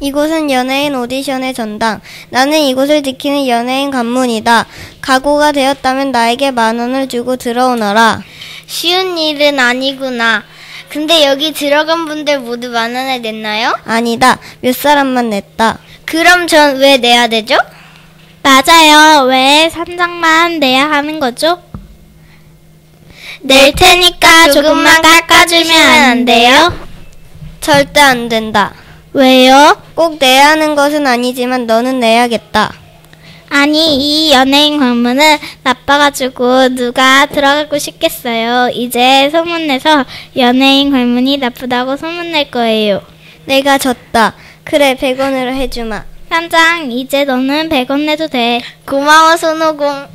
이곳은 연예인 오디션의 전당. 나는 이곳을 지키는 연예인 관문이다. 각오가 되었다면 나에게 만 원을 주고 들어오너라. 쉬운 일은 아니구나. 근데 여기 들어간 분들 모두 만 원을 냈나요? 아니다. 몇 사람만 냈다. 그럼 전 왜 내야 되죠? 맞아요. 왜 3장만 내야 하는 거죠? 낼 테니까 조금만 깎아주면 안 돼요? 절대 안 된다. 왜요? 꼭 내야 하는 것은 아니지만 너는 내야겠다. 아니, 이 연예인 관문은 나빠가지고 누가 들어가고 싶겠어요. 이제 소문내서 연예인 관문이 나쁘다고 소문낼 거예요. 내가 졌다. 그래, 100원으로 해주마. 현장, 이제 너는 100원 내도 돼. 고마워, 손오공.